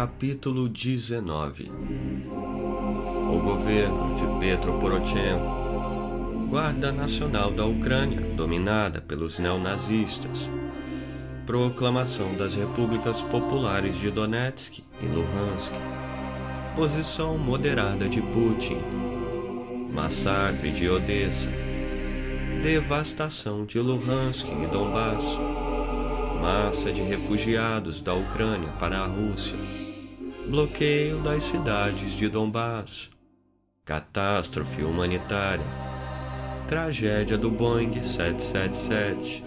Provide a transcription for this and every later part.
Capítulo 19 O governo de Petro Poroshenko, Guarda Nacional da Ucrânia, dominada pelos neonazistas, Proclamação das Repúblicas Populares de Donetsk e Luhansk, Posição moderada de Putin, Massacre de Odessa, Devastação de Luhansk e Donbass, Massa de refugiados da Ucrânia para a Rússia, Bloqueio das cidades de Donbass, Catástrofe humanitária, Tragédia do Boeing 777,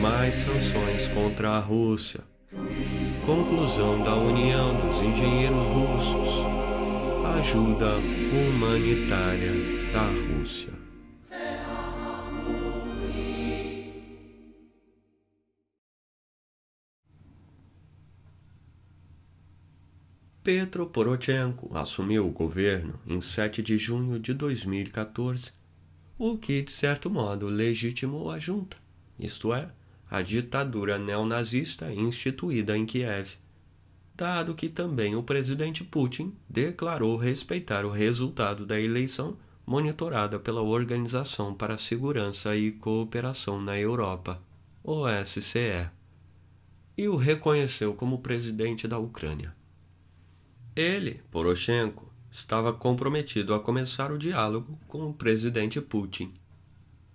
mais sanções contra a Rússia, Conclusão da União dos Engenheiros Russos, Ajuda humanitária da Rússia. Petro Poroshenko assumiu o governo em 7 de junho de 2014, o que, de certo modo, legitimou a junta, isto é, a ditadura neonazista instituída em Kiev, dado que também o presidente Putin declarou respeitar o resultado da eleição monitorada pela Organização para a Segurança e Cooperação na Europa, OSCE, e o reconheceu como presidente da Ucrânia. Ele, Poroshenko, estava comprometido a começar o diálogo com o presidente Putin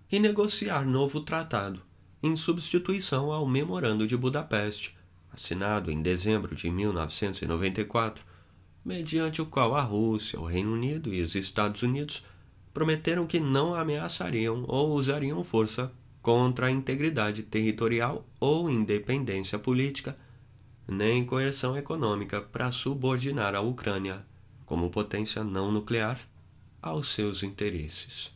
e negociar novo tratado em substituição ao Memorando de Budapeste, assinado em dezembro de 1994, mediante o qual a Rússia, o Reino Unido e os Estados Unidos prometeram que não ameaçariam ou usariam força contra a integridade territorial ou independência política nem coerção econômica para subordinar a Ucrânia, como potência não nuclear, aos seus interesses.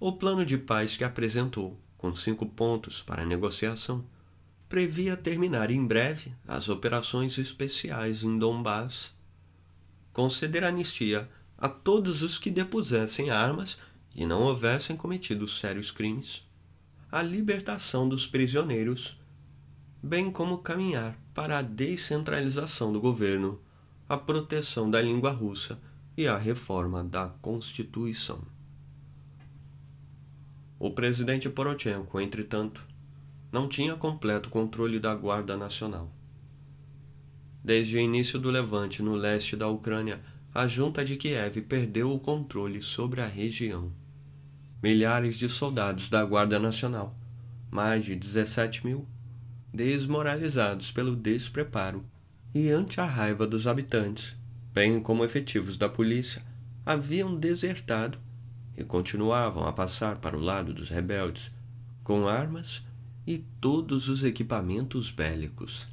O plano de paz que apresentou, com cinco pontos para negociação, previa terminar em breve as operações especiais em Donbass, conceder anistia a todos os que depusessem armas e não houvessem cometido sérios crimes, a libertação dos prisioneiros bem como caminhar para a descentralização do governo, a proteção da língua russa e a reforma da Constituição. O presidente Poroshenko, entretanto, não tinha completo controle da Guarda Nacional. Desde o início do levante no leste da Ucrânia, a junta de Kiev perdeu o controle sobre a região. Milhares de soldados da Guarda Nacional, mais de 17 mil, desmoralizados pelo despreparo e ante a raiva dos habitantes, bem como efetivos da polícia, haviam desertado e continuavam a passar para o lado dos rebeldes com armas e todos os equipamentos bélicos.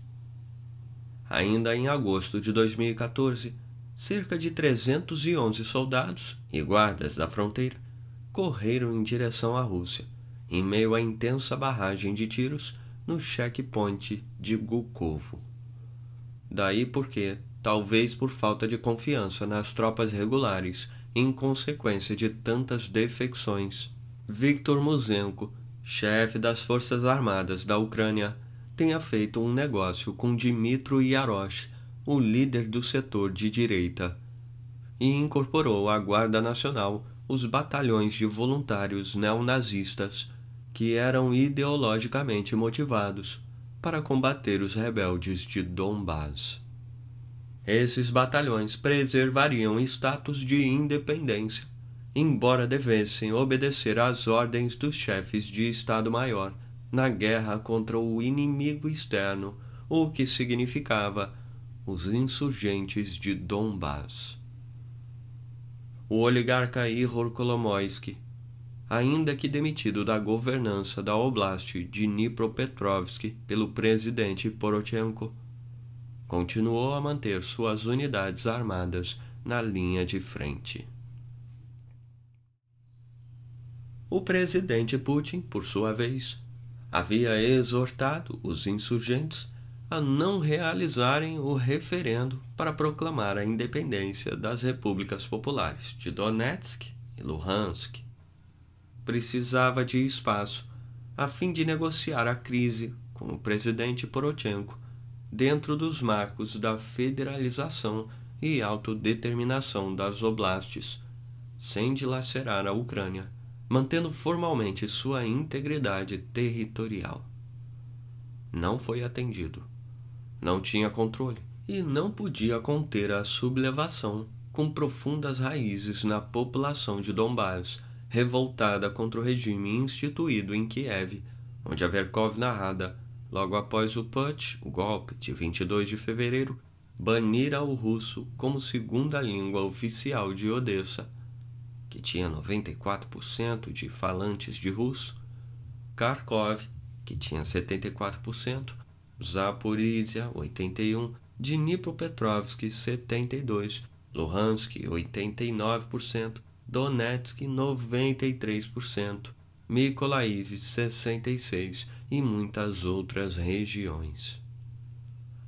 Ainda em agosto de 2014, cerca de 311 soldados e guardas da fronteira correram em direção à Rússia, em meio à intensa barragem de tiros no checkpoint de Gukovo. Daí porque, talvez por falta de confiança nas tropas regulares em consequência de tantas defecções, Viktor Muzenko, chefe das Forças Armadas da Ucrânia, tenha feito um negócio com Dmitro Yarosh, o líder do setor de direita, e incorporou à Guarda Nacional os batalhões de voluntários neonazistas que eram ideologicamente motivados para combater os rebeldes de Donbass. Esses batalhões preservariam status de independência, embora devessem obedecer às ordens dos chefes de Estado-Maior na guerra contra o inimigo externo, o que significava os insurgentes de Donbass. O oligarca Ihor Kolomoisky ainda que demitido da governança da Oblast de Dnipropetrovsk pelo presidente Poroshenko, continuou a manter suas unidades armadas na linha de frente. O presidente Putin, por sua vez, havia exortado os insurgentes a não realizarem o referendo para proclamar a independência das repúblicas populares de Donetsk e Luhansk precisava de espaço a fim de negociar a crise com o presidente Poroshenko dentro dos marcos da federalização e autodeterminação das oblastes, sem dilacerar a Ucrânia, mantendo formalmente sua integridade territorial. Não foi atendido. Não tinha controle e não podia conter a sublevação com profundas raízes na população de Donbass, revoltada contra o regime instituído em Kiev, onde a Verkov narrada, logo após o putsch, o golpe de 22 de fevereiro, banira o russo como segunda língua oficial de Odessa, que tinha 94% de falantes de russo, Kharkov, que tinha 74%, Zaporizhia, 81%, Dnipropetrovsk, 72%, Luhansk, 89%, Donetsk, 93%, Mykolaiv, 66% e muitas outras regiões.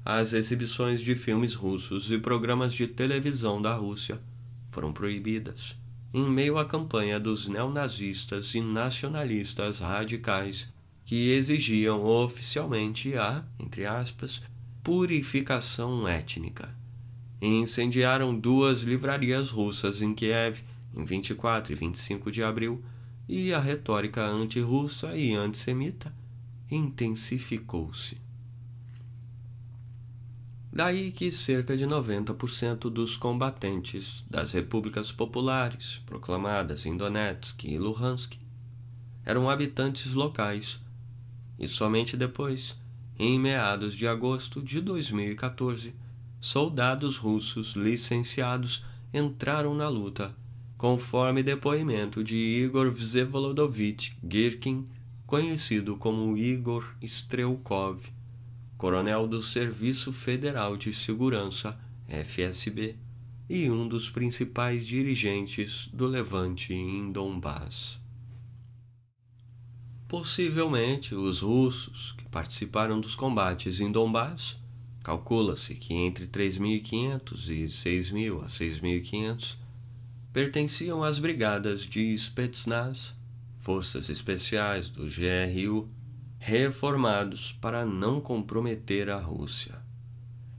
As exibições de filmes russos e programas de televisão da Rússia foram proibidas, em meio à campanha dos neonazistas e nacionalistas radicais que exigiam oficialmente a, entre aspas, purificação étnica. Incendiaram duas livrarias russas em Kiev em 24 e 25 de abril, e a retórica anti-russa e antissemita intensificou-se. Daí que cerca de 90% dos combatentes das repúblicas populares proclamadas em Donetsk e Luhansk eram habitantes locais, e somente depois, em meados de agosto de 2014, soldados russos licenciados entraram na luta, conforme depoimento de Igor Vsevolodovich Girkin, conhecido como Igor Strelkov coronel do Serviço Federal de Segurança, FSB, e um dos principais dirigentes do levante em Donbass. Possivelmente os russos que participaram dos combates em Donbass, calcula-se que entre 3.500 e 6.000 a 6.500, pertenciam às brigadas de Spetsnaz, forças especiais do GRU, reformados para não comprometer a Rússia.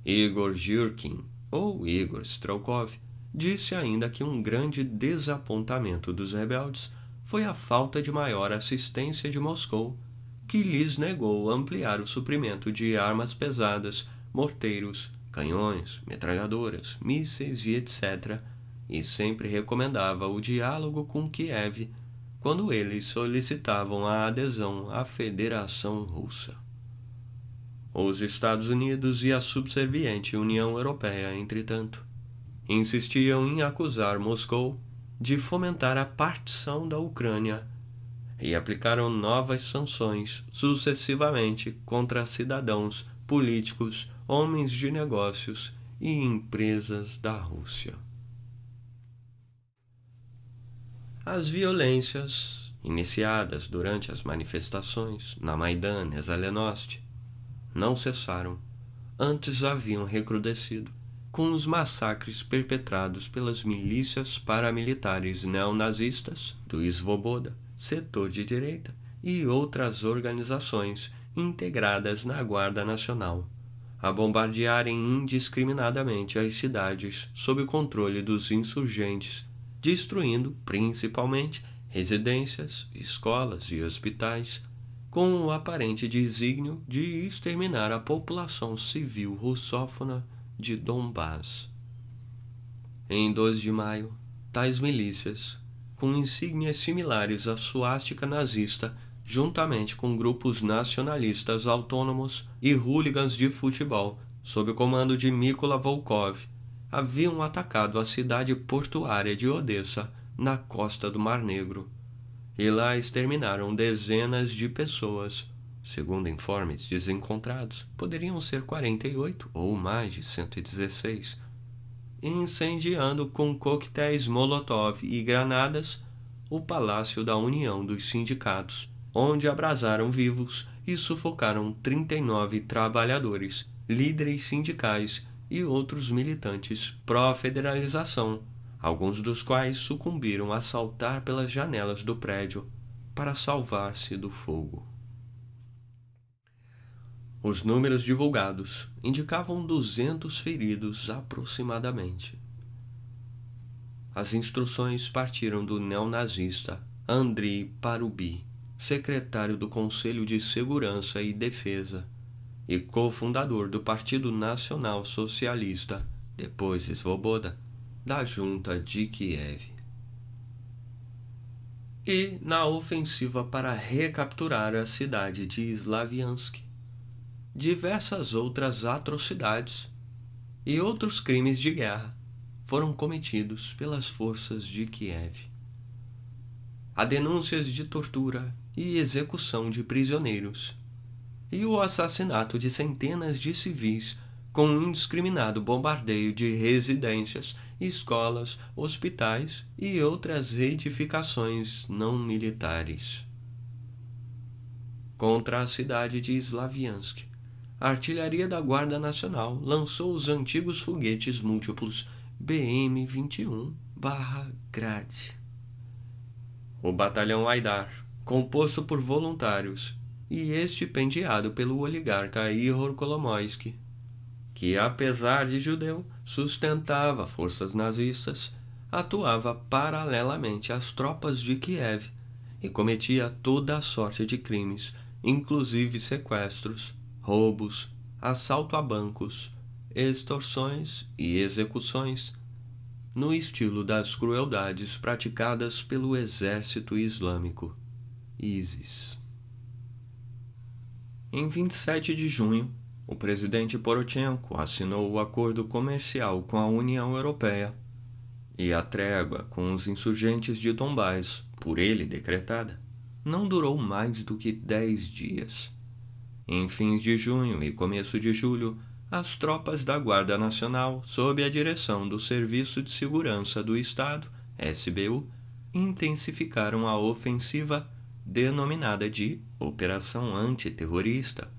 Igor Girkin, ou Igor Strelkov, disse ainda que um grande desapontamento dos rebeldes foi a falta de maior assistência de Moscou, que lhes negou ampliar o suprimento de armas pesadas, morteiros, canhões, metralhadoras, mísseis e etc., e sempre recomendava o diálogo com Kiev quando eles solicitavam a adesão à Federação Russa. Os Estados Unidos e a subserviente União Europeia, entretanto, insistiam em acusar Moscou de fomentar a partição da Ucrânia e aplicaram novas sanções sucessivamente contra cidadãos, políticos, homens de negócios e empresas da Rússia. As violências iniciadas durante as manifestações na Maidan e Zalenost não cessaram, antes haviam recrudescido com os massacres perpetrados pelas milícias paramilitares neonazistas do Svoboda, setor de direita e outras organizações integradas na Guarda Nacional, a bombardearem indiscriminadamente as cidades sob o controle dos insurgentes destruindo principalmente residências, escolas e hospitais, com o aparente desígnio de exterminar a população civil russófona de Donbass. Em 2 de maio, tais milícias, com insígnias similares à suástica nazista, juntamente com grupos nacionalistas autônomos e hooligans de futebol, sob o comando de Mykola Volkov, haviam atacado a cidade portuária de Odessa, na costa do Mar Negro, e lá exterminaram dezenas de pessoas. Segundo informes desencontrados, poderiam ser 48 ou mais de 116, incendiando com coquetéis Molotov e granadas o Palácio da União dos Sindicatos, onde abrasaram vivos e sufocaram 39 trabalhadores, líderes sindicais e outros militantes pró-federalização, alguns dos quais sucumbiram a saltar pelas janelas do prédio para salvar-se do fogo. Os números divulgados indicavam 200 feridos aproximadamente. As instruções partiram do neonazista Andriy Parubi, secretário do Conselho de Segurança e Defesa e cofundador do Partido Nacional Socialista, depois Svoboda, da junta de Kiev. E na ofensiva para recapturar a cidade de Slaviansk, diversas outras atrocidades e outros crimes de guerra foram cometidos pelas forças de Kiev. Há denúncias de tortura e execução de prisioneiros, e o assassinato de centenas de civis com um indiscriminado bombardeio de residências, escolas, hospitais e outras edificações não militares. Contra a cidade de Slaviansk, a artilharia da Guarda Nacional lançou os antigos foguetes múltiplos BM-21-Grad. O batalhão Aidar, composto por voluntários e estipendiado pelo oligarca Ihor Kolomoisky, que, apesar de judeu, sustentava forças nazistas, atuava paralelamente às tropas de Kiev e cometia toda a sorte de crimes, inclusive sequestros, roubos, assalto a bancos, extorsões e execuções, no estilo das crueldades praticadas pelo exército islâmico, ISIS. Em 27 de junho, o presidente Poroshenko assinou o acordo comercial com a União Europeia e a trégua com os insurgentes de Donbás, por ele decretada, não durou mais do que dez dias. Em fins de junho e começo de julho, as tropas da Guarda Nacional, sob a direção do Serviço de Segurança do Estado, SBU, intensificaram a ofensiva denominada de Operação Antiterrorista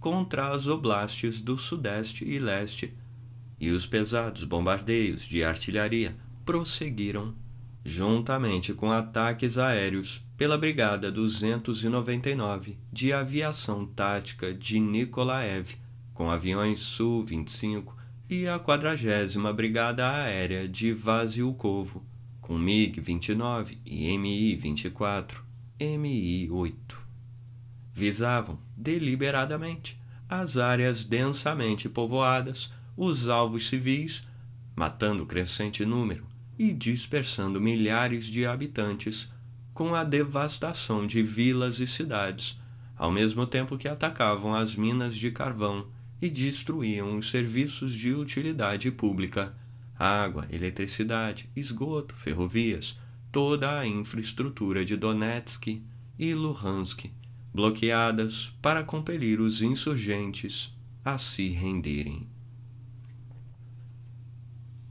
contra as oblastes do Sudeste e Leste, e os pesados bombardeios de artilharia prosseguiram, juntamente com ataques aéreos pela Brigada 299 de Aviação Tática de Nikolaev, com aviões Su-25, e a 40 Brigada Aérea de Vasilkovo, com MiG-29 e Mi-24, Mi-8 visavam deliberadamente as áreas densamente povoadas, os alvos civis, matando crescente número e dispersando milhares de habitantes com a devastação de vilas e cidades, ao mesmo tempo que atacavam as minas de carvão e destruíam os serviços de utilidade pública, água, eletricidade, esgoto, ferrovias, toda a infraestrutura de Donetsk e Luhansk bloqueadas para compelir os insurgentes a se renderem.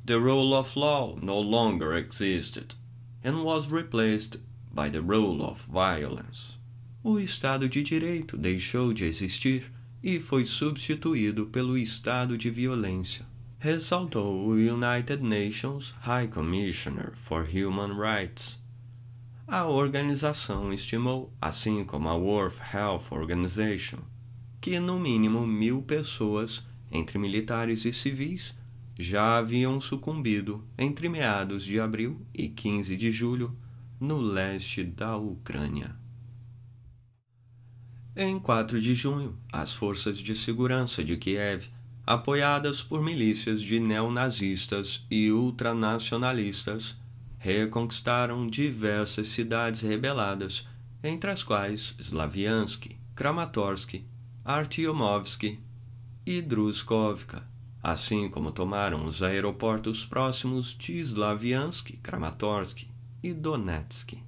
The rule of law no longer existed and was replaced by the rule of violence. O Estado de Direito deixou de existir e foi substituído pelo Estado de violência, ressaltou o United Nations High Commissioner for Human Rights a organização estimou, assim como a World Health Organization, que no mínimo mil pessoas, entre militares e civis, já haviam sucumbido entre meados de abril e 15 de julho no leste da Ucrânia. Em 4 de junho, as forças de segurança de Kiev, apoiadas por milícias de neonazistas e ultranacionalistas, reconquistaram diversas cidades rebeladas, entre as quais Slaviansk, Kramatorsk, Artyomovsk e Druzkovka, assim como tomaram os aeroportos próximos de Slaviansk, Kramatorsk e Donetsk.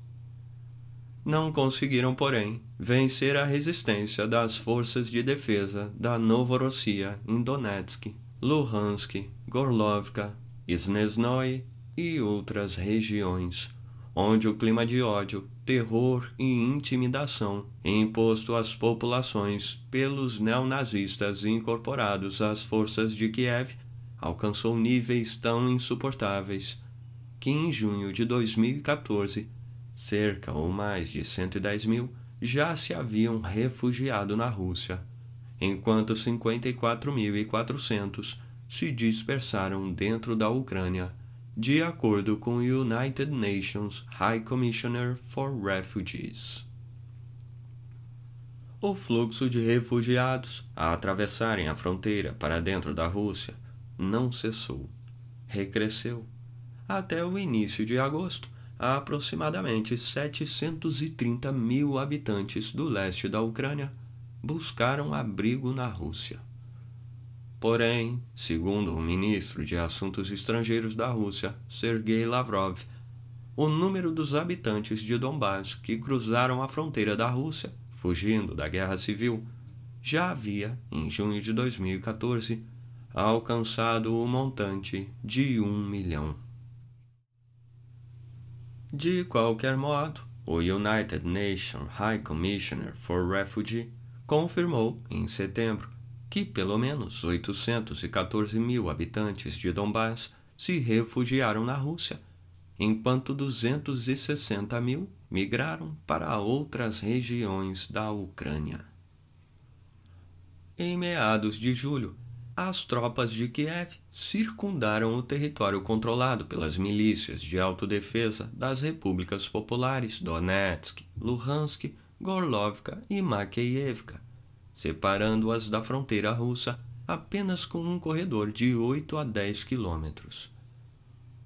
Não conseguiram, porém, vencer a resistência das forças de defesa da Novorossia em Donetsk, Luhansk, Gorlovka, Sneznoye e outras regiões, onde o clima de ódio, terror e intimidação imposto às populações pelos neonazistas incorporados às forças de Kiev alcançou níveis tão insuportáveis que em junho de 2014 cerca ou mais de 110 mil já se haviam refugiado na Rússia enquanto 54.400 se dispersaram dentro da Ucrânia, de acordo com o United Nations High Commissioner for Refugees. O fluxo de refugiados a atravessarem a fronteira para dentro da Rússia não cessou, recresceu. Até o início de agosto, aproximadamente 730 mil habitantes do leste da Ucrânia buscaram abrigo na Rússia. Porém, segundo o ministro de Assuntos Estrangeiros da Rússia, Sergei Lavrov, o número dos habitantes de Donbass que cruzaram a fronteira da Rússia, fugindo da guerra civil, já havia, em junho de 2014, alcançado o montante de um milhão. De qualquer modo, o United Nations High Commissioner for Refugee confirmou, em setembro, que pelo menos 814 mil habitantes de Donbass se refugiaram na Rússia, enquanto 260 mil migraram para outras regiões da Ucrânia. Em meados de julho, as tropas de Kiev circundaram o território controlado pelas milícias de autodefesa das repúblicas populares Donetsk, Luhansk, Gorlovka e Makeyevka, separando-as da fronteira russa apenas com um corredor de 8 a 10 quilômetros.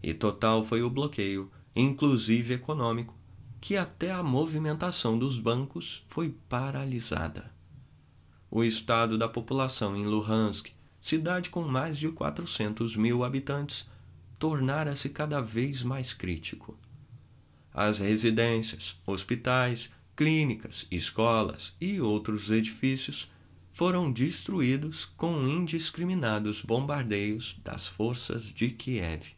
E total foi o bloqueio, inclusive econômico, que até a movimentação dos bancos foi paralisada. O estado da população em Luhansk cidade com mais de 400 mil habitantes, tornara-se cada vez mais crítico. As residências, hospitais, clínicas, escolas e outros edifícios foram destruídos com indiscriminados bombardeios das forças de Kiev.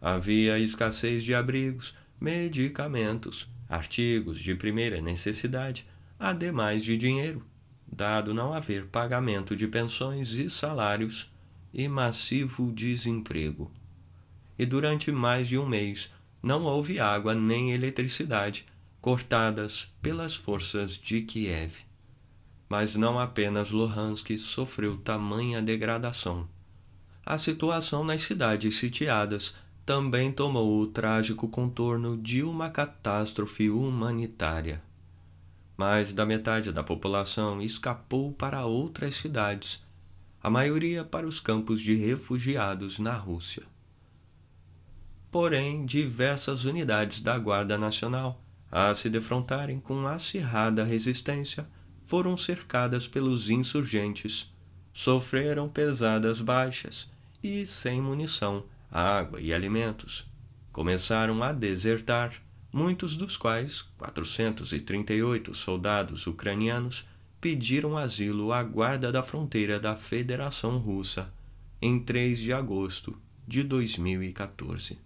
Havia escassez de abrigos, medicamentos, artigos de primeira necessidade, ademais de dinheiro dado não haver pagamento de pensões e salários e massivo desemprego. E durante mais de um mês não houve água nem eletricidade, cortadas pelas forças de Kiev. Mas não apenas Luhansk sofreu tamanha degradação. A situação nas cidades sitiadas também tomou o trágico contorno de uma catástrofe humanitária mais da metade da população escapou para outras cidades, a maioria para os campos de refugiados na Rússia. Porém, diversas unidades da Guarda Nacional, a se defrontarem com acirrada resistência, foram cercadas pelos insurgentes, sofreram pesadas baixas e, sem munição, água e alimentos, começaram a desertar muitos dos quais, 438 soldados ucranianos, pediram asilo à Guarda da Fronteira da Federação Russa em 3 de agosto de 2014.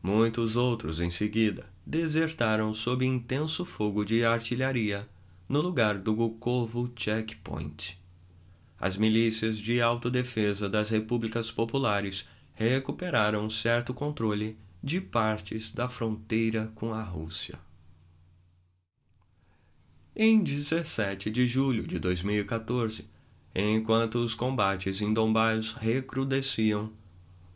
Muitos outros, em seguida, desertaram sob intenso fogo de artilharia no lugar do Gukovo Checkpoint. As milícias de autodefesa das repúblicas populares recuperaram certo controle de partes da fronteira com a Rússia. Em 17 de julho de 2014, enquanto os combates em Donbass recrudesciam,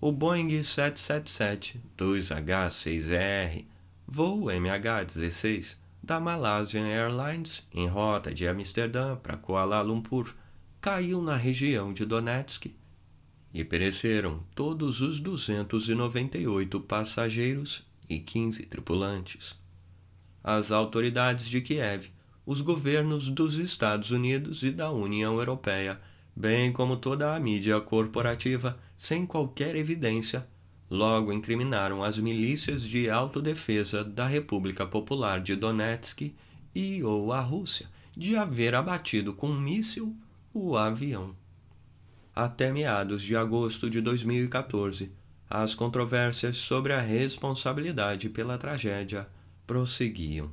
o Boeing 777-2H6R, voo MH16, da Malaysian Airlines, em rota de Amsterdã para Kuala Lumpur, caiu na região de Donetsk e pereceram todos os 298 passageiros e 15 tripulantes. As autoridades de Kiev, os governos dos Estados Unidos e da União Europeia, bem como toda a mídia corporativa, sem qualquer evidência, logo incriminaram as milícias de autodefesa da República Popular de Donetsk e ou a Rússia de haver abatido com um míssil o avião até meados de agosto de 2014, as controvérsias sobre a responsabilidade pela tragédia prosseguiam.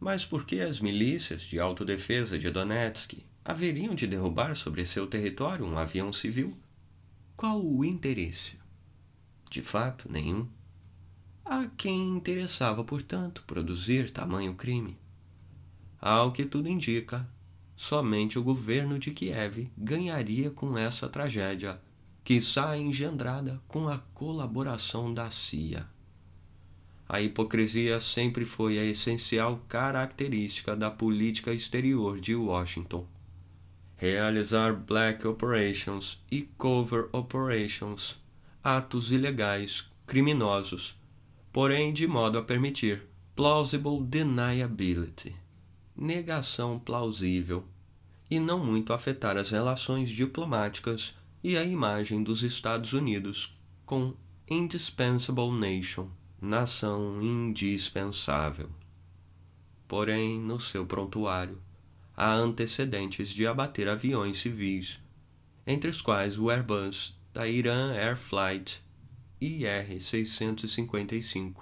Mas por que as milícias de autodefesa de Donetsk haveriam de derrubar sobre seu território um avião civil? Qual o interesse? De fato, nenhum. A quem interessava, portanto, produzir tamanho crime? Ao que tudo indica, somente o governo de Kiev ganharia com essa tragédia, que sai engendrada com a colaboração da CIA. A hipocrisia sempre foi a essencial característica da política exterior de Washington. Realizar black operations e cover operations, atos ilegais, criminosos, porém de modo a permitir plausible deniability, negação plausível, e não muito afetar as relações diplomáticas e a imagem dos Estados Unidos com indispensable nation nação indispensável. Porém, no seu prontuário, há antecedentes de abater aviões civis, entre os quais o Airbus da Iran Air Flight IR-655,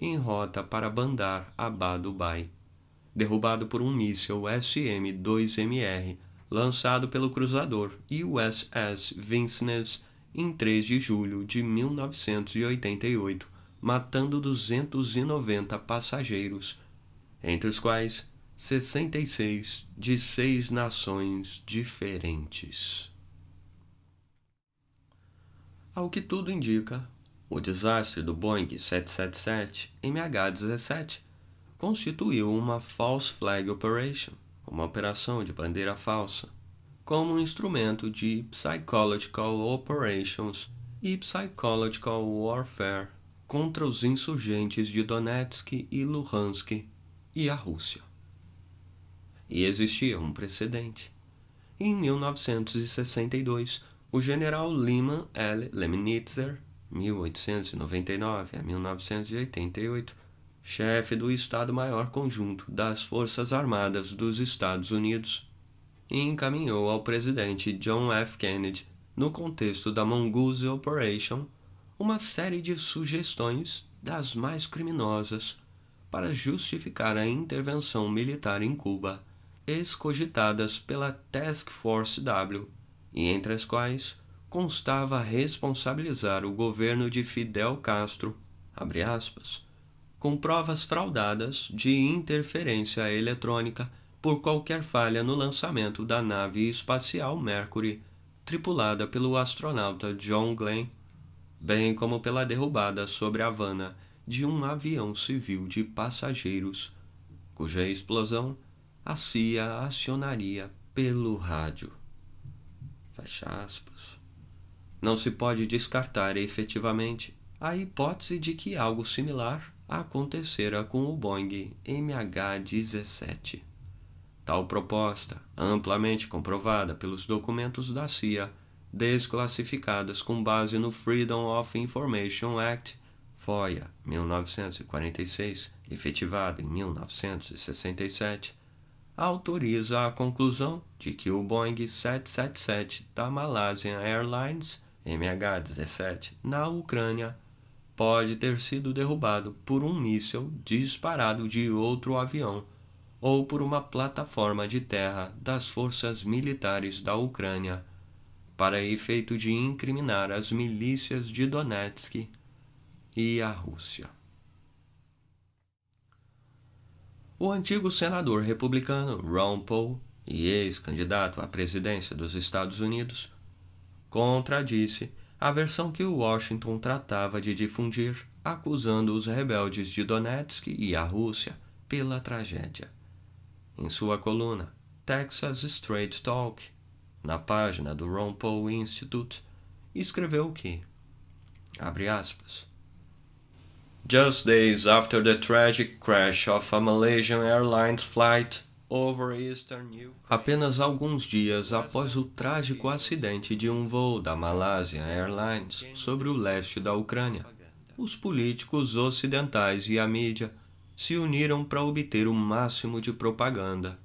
em rota para Bandar Abba Dubai, derrubado por um míssil SM-2MR lançado pelo cruzador USS Vincennes em 3 de julho de 1988 matando 290 passageiros, entre os quais 66 de seis nações diferentes. Ao que tudo indica, o desastre do Boeing 777 MH17 constituiu uma false flag operation, uma operação de bandeira falsa, como um instrumento de psychological operations e psychological warfare contra os insurgentes de Donetsk e Luhansk e a Rússia. E existia um precedente. Em 1962, o general Lyman L. Lemnitzer, 1899 a 1988, chefe do Estado-Maior Conjunto das Forças Armadas dos Estados Unidos, encaminhou ao presidente John F. Kennedy, no contexto da Mongoose Operation, uma série de sugestões das mais criminosas para justificar a intervenção militar em Cuba, escogitadas pela Task Force W, e entre as quais constava responsabilizar o governo de Fidel Castro, aspas, com provas fraudadas de interferência eletrônica por qualquer falha no lançamento da nave espacial Mercury, tripulada pelo astronauta John Glenn bem como pela derrubada sobre Havana de um avião civil de passageiros, cuja explosão a CIA acionaria pelo rádio. Fecha aspas. Não se pode descartar efetivamente a hipótese de que algo similar acontecera com o Boeing MH-17. Tal proposta, amplamente comprovada pelos documentos da CIA, desclassificadas com base no Freedom of Information Act, FOIA, 1946, efetivado em 1967, autoriza a conclusão de que o Boeing 777 da Malaysian Airlines MH17 na Ucrânia pode ter sido derrubado por um míssil disparado de outro avião ou por uma plataforma de terra das forças militares da Ucrânia para efeito de incriminar as milícias de Donetsk e a Rússia. O antigo senador republicano Ron Paul e ex-candidato à presidência dos Estados Unidos contradisse a versão que Washington tratava de difundir, acusando os rebeldes de Donetsk e a Rússia pela tragédia. Em sua coluna Texas Straight Talk, na página do Ron Paul Institute, escreveu que, abre aspas, Just days after the tragic crash of a Malaysian Airlines flight Apenas alguns dias após o trágico acidente de um voo da Malaysian Airlines sobre o leste da Ucrânia, os políticos ocidentais e a mídia se uniram para obter o máximo de propaganda,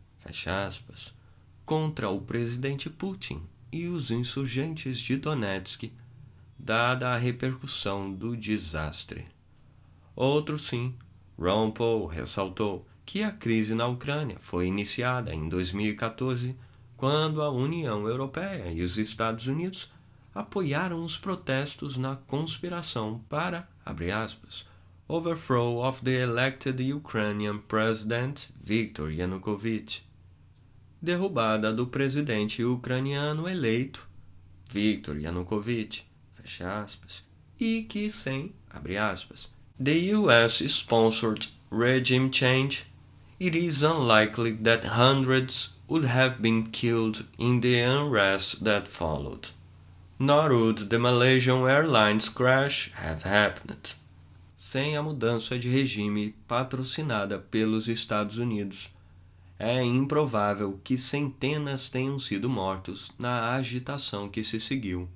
aspas, contra o presidente Putin e os insurgentes de Donetsk, dada a repercussão do desastre. Outro sim, Ron Paul ressaltou que a crise na Ucrânia foi iniciada em 2014, quando a União Europeia e os Estados Unidos apoiaram os protestos na conspiração para, abre aspas, overthrow of the elected Ukrainian president Viktor Yanukovych. Derrubada do presidente ucraniano eleito Viktor Yanukovych, fecha aspas, e que sem, abre aspas, the US sponsored regime change, it is unlikely that hundreds would have been killed in the unrest that followed. Nor would the Malaysian Airlines crash have happened. Sem a mudança de regime patrocinada pelos Estados Unidos, é improvável que centenas tenham sido mortos na agitação que se seguiu.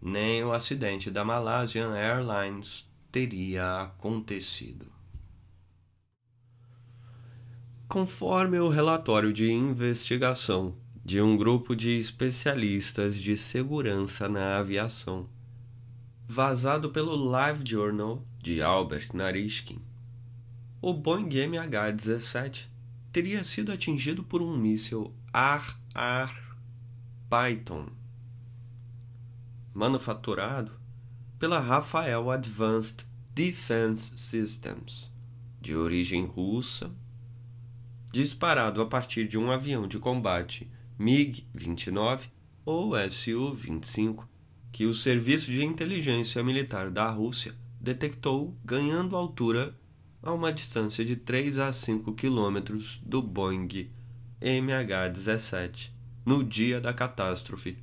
Nem o acidente da Malaysian Airlines teria acontecido. Conforme o relatório de investigação de um grupo de especialistas de segurança na aviação, vazado pelo Live Journal de Albert Narishkin, o Boeing MH17 teria sido atingido por um míssil AR-AR Python, manufaturado pela Rafael Advanced Defense Systems, de origem russa, disparado a partir de um avião de combate MiG-29 ou Su-25, que o Serviço de Inteligência Militar da Rússia detectou ganhando altura a uma distância de 3 a 5 quilômetros do Boeing MH-17 no dia da catástrofe.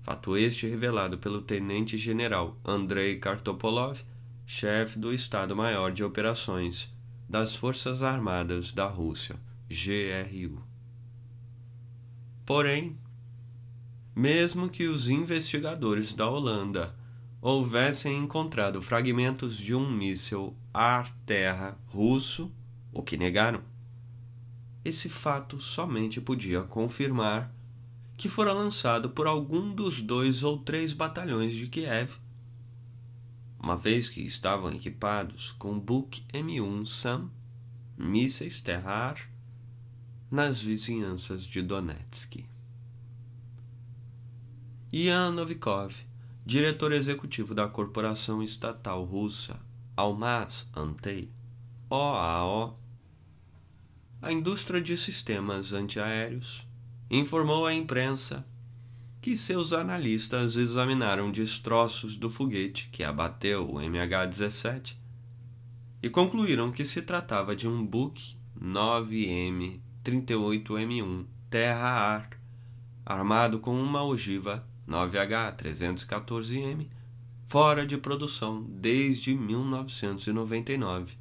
Fato este revelado pelo tenente-general Andrei Kartopolov, chefe do Estado-Maior de Operações das Forças Armadas da Rússia, GRU. Porém, mesmo que os investigadores da Holanda houvessem encontrado fragmentos de um míssil ar-terra russo, o que negaram. Esse fato somente podia confirmar que fora lançado por algum dos dois ou três batalhões de Kiev, uma vez que estavam equipados com Buk M1 SAM, mísseis terra-ar, nas vizinhanças de Donetsk. Ian Novikov diretor executivo da corporação estatal russa Almaz Antey, OAO, a indústria de sistemas antiaéreos, informou à imprensa que seus analistas examinaram destroços do foguete que abateu o MH-17 e concluíram que se tratava de um Buk 9M38M1 terra-ar armado com uma ogiva 9H314M, fora de produção desde 1999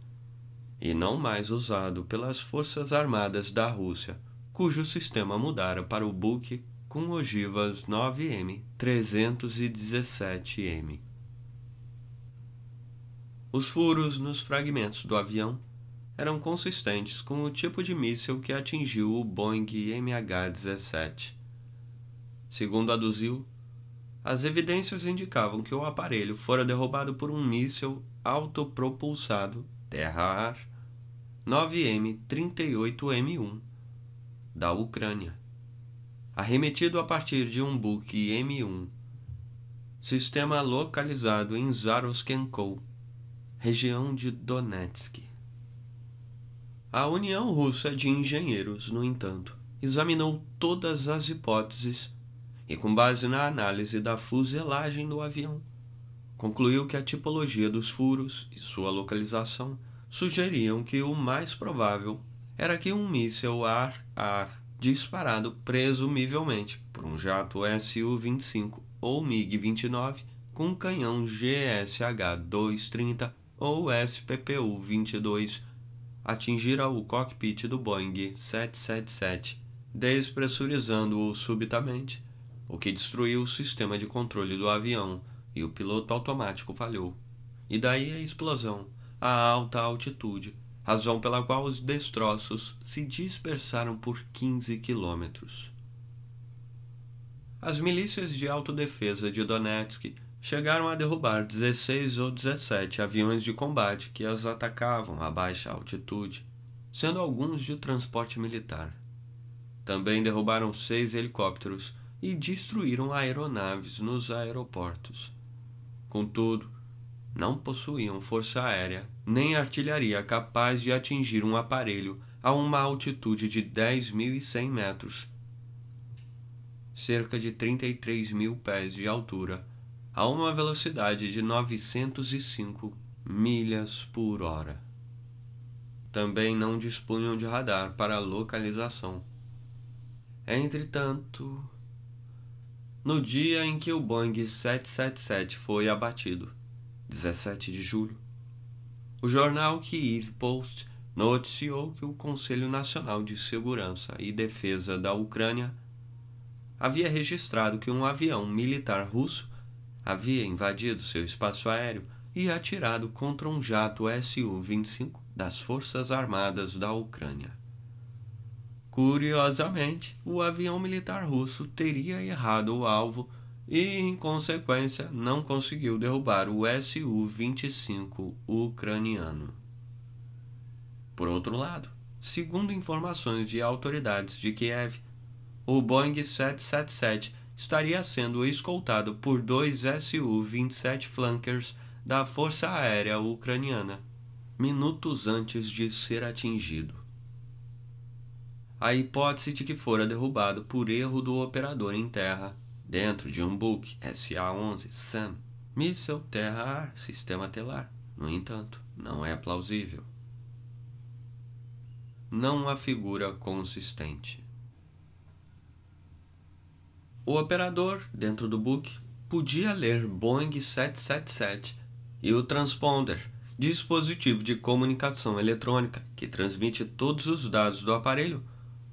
e não mais usado pelas Forças Armadas da Rússia, cujo sistema mudara para o Buk com ogivas 9M 317M. Os furos nos fragmentos do avião eram consistentes com o tipo de míssil que atingiu o Boeing MH-17. Segundo aduziu, as evidências indicavam que o aparelho fora derrubado por um míssil autopropulsado terra-ar 9M38M1 da Ucrânia, arremetido a partir de um Buk M1, sistema localizado em Zaroskenko, região de Donetsk. A União Russa de Engenheiros, no entanto, examinou todas as hipóteses e, com base na análise da fuselagem do avião, concluiu que a tipologia dos furos e sua localização sugeriam que o mais provável era que um míssil ar-ar disparado presumivelmente por um jato Su-25 ou MiG-29 com canhão GSH-230 ou SPPU-22 atingira o cockpit do Boeing 777, despressurizando-o subitamente o que destruiu o sistema de controle do avião e o piloto automático falhou. E daí a explosão, a alta altitude, razão pela qual os destroços se dispersaram por 15 quilômetros. As milícias de autodefesa de Donetsk chegaram a derrubar 16 ou 17 aviões de combate que as atacavam a baixa altitude, sendo alguns de transporte militar. Também derrubaram seis helicópteros e destruíram aeronaves nos aeroportos. Contudo, não possuíam força aérea nem artilharia capaz de atingir um aparelho a uma altitude de 10.100 metros cerca de 33 mil pés de altura, a uma velocidade de 905 milhas por hora. Também não dispunham de radar para localização. Entretanto, no dia em que o Boeing 777 foi abatido, 17 de julho, o jornal Kiev Post noticiou que o Conselho Nacional de Segurança e Defesa da Ucrânia havia registrado que um avião militar russo havia invadido seu espaço aéreo e atirado contra um jato Su-25 das Forças Armadas da Ucrânia. Curiosamente, o avião militar russo teria errado o alvo e, em consequência, não conseguiu derrubar o Su-25 ucraniano. Por outro lado, segundo informações de autoridades de Kiev, o Boeing 777 estaria sendo escoltado por dois Su-27 Flankers da Força Aérea Ucraniana, minutos antes de ser atingido. A hipótese de que fora derrubado por erro do operador em terra, dentro de um Buk SA-11 SAM, míssel terra-ar sistema telar, no entanto, não é plausível. Não há figura consistente. O operador, dentro do book, podia ler Boeing 777 e o transponder, dispositivo de comunicação eletrônica que transmite todos os dados do aparelho,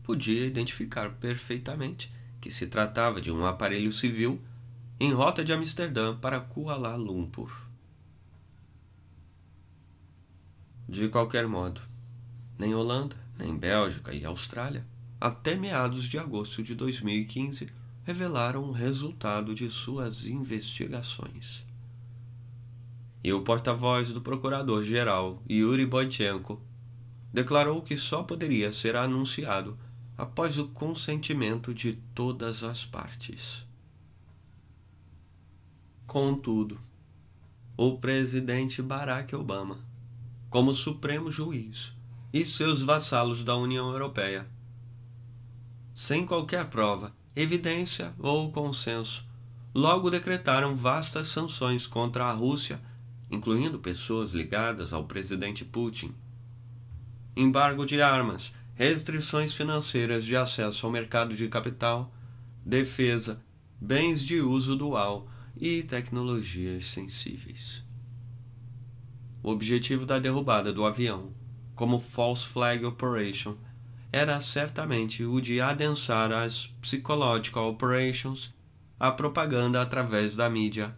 podia identificar perfeitamente que se tratava de um aparelho civil em rota de Amsterdã para Kuala Lumpur. De qualquer modo, nem Holanda, nem Bélgica e Austrália, até meados de agosto de 2015, revelaram o resultado de suas investigações. E o porta-voz do procurador-geral, Yuri Boychenko, declarou que só poderia ser anunciado após o consentimento de todas as partes. Contudo, o presidente Barack Obama, como supremo juiz, e seus vassalos da União Europeia, sem qualquer prova, evidência ou consenso, logo decretaram vastas sanções contra a Rússia, incluindo pessoas ligadas ao presidente Putin. Embargo de armas, restrições financeiras de acesso ao mercado de capital, defesa, bens de uso dual e tecnologias sensíveis. O objetivo da derrubada do avião, como False Flag Operation, era certamente o de adensar as Psychological Operations, a propaganda através da mídia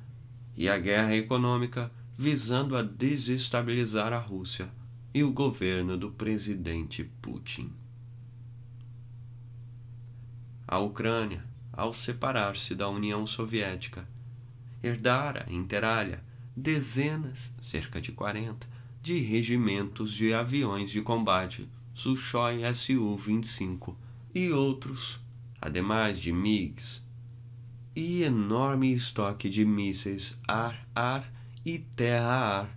e a guerra econômica visando a desestabilizar a Rússia e o governo do presidente Putin. A Ucrânia, ao separar-se da União Soviética, herdara interalha dezenas, cerca de 40, de regimentos de aviões de combate Sukhoi Su-25 e outros, ademais de MiGs, e enorme estoque de mísseis ar-ar e terra-ar,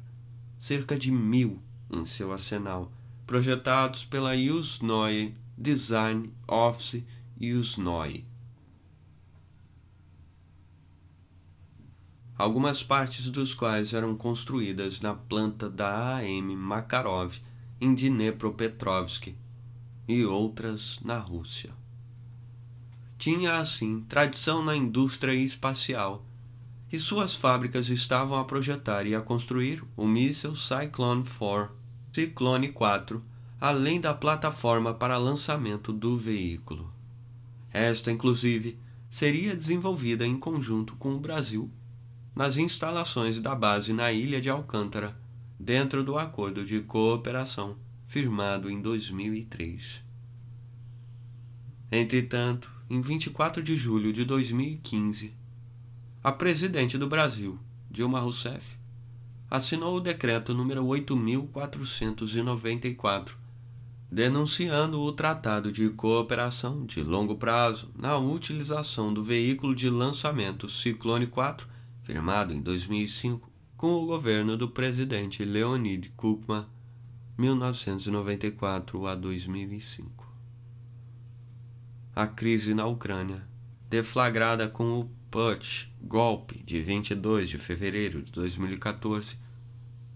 cerca de mil em seu arsenal, projetados pela Yuzhnoye Design Office Yuzhnoye. Algumas partes dos quais eram construídas na planta da AM Makarov em Dnepropetrovsk e outras na Rússia. Tinha assim tradição na indústria espacial e suas fábricas estavam a projetar e a construir o míssil Cyclone 4, Cyclone 4, além da plataforma para lançamento do veículo. Esta, inclusive, seria desenvolvida em conjunto com o Brasil nas instalações da base na ilha de Alcântara, dentro do acordo de cooperação firmado em 2003. Entretanto, em 24 de julho de 2015, a presidente do Brasil, Dilma Rousseff, assinou o decreto número 8494, denunciando o Tratado de Cooperação de Longo Prazo na utilização do veículo de lançamento Ciclone 4, firmado em 2005 com o governo do presidente Leonid Kukma, 1994 a 2005. A crise na Ucrânia deflagrada com o Putsch golpe de 22 de fevereiro de 2014,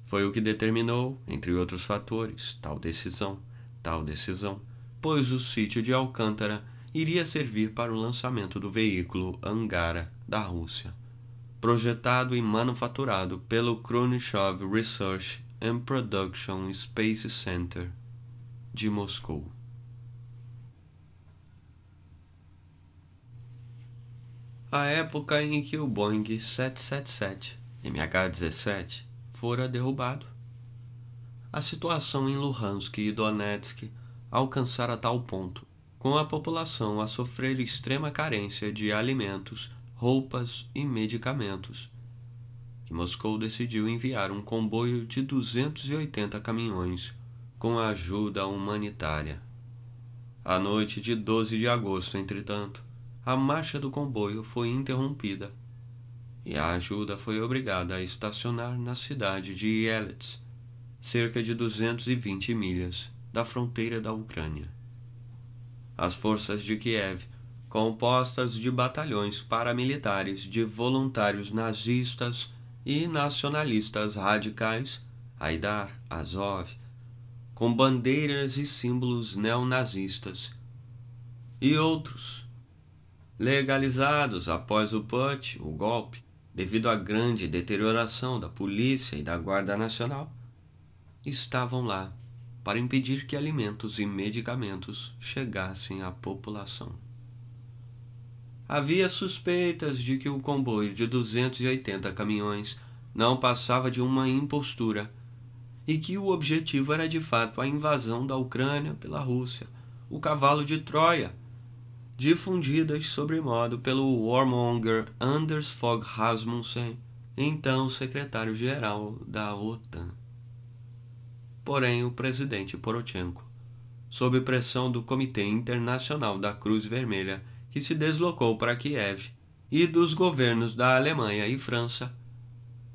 foi o que determinou, entre outros fatores, tal decisão, tal decisão, pois o sítio de Alcântara iria servir para o lançamento do veículo Angara da Rússia, projetado e manufaturado pelo Khrushchev Research and Production Space Center de Moscou. A época em que o Boeing 777 MH17 fora derrubado. A situação em Luhansk e Donetsk alcançara tal ponto, com a população a sofrer extrema carência de alimentos, roupas e medicamentos, que Moscou decidiu enviar um comboio de 280 caminhões com ajuda humanitária. A noite de 12 de agosto, entretanto, a marcha do comboio foi interrompida e a ajuda foi obrigada a estacionar na cidade de Yelets, cerca de 220 milhas da fronteira da Ucrânia. As forças de Kiev, compostas de batalhões paramilitares de voluntários nazistas e nacionalistas radicais, Aidar, Azov, com bandeiras e símbolos neonazistas, e outros, legalizados após o put, o golpe, devido à grande deterioração da polícia e da Guarda Nacional, estavam lá para impedir que alimentos e medicamentos chegassem à população. Havia suspeitas de que o comboio de 280 caminhões não passava de uma impostura e que o objetivo era de fato a invasão da Ucrânia pela Rússia, o cavalo de Troia difundidas sobremodo pelo warmonger Anders Fogh Rasmussen, então secretário-geral da OTAN. Porém, o presidente Poroshenko, sob pressão do Comitê Internacional da Cruz Vermelha, que se deslocou para Kiev, e dos governos da Alemanha e França,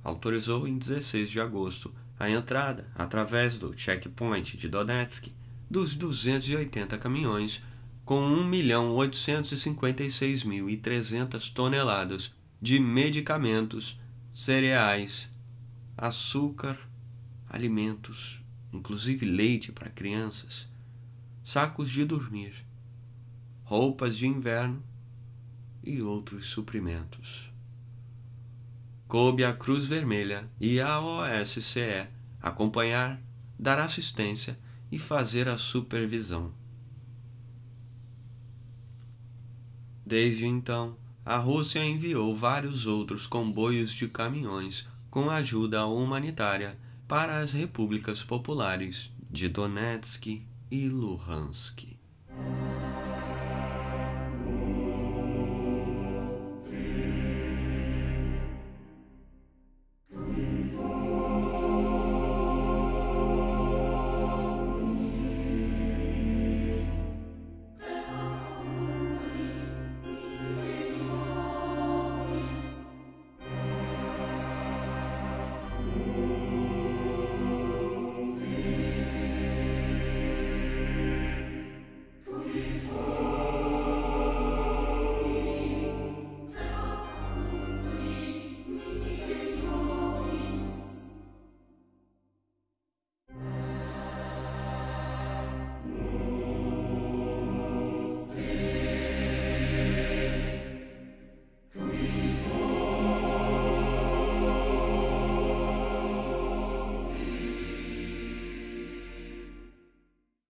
autorizou em 16 de agosto a entrada, através do checkpoint de Donetsk, dos 280 caminhões com 1.856.300 toneladas de medicamentos, cereais, açúcar, alimentos, inclusive leite para crianças, sacos de dormir, roupas de inverno e outros suprimentos. Coube à Cruz Vermelha e à OSCE acompanhar, dar assistência e fazer a supervisão. Desde então, a Rússia enviou vários outros comboios de caminhões com ajuda humanitária para as repúblicas populares de Donetsk e Luhansk.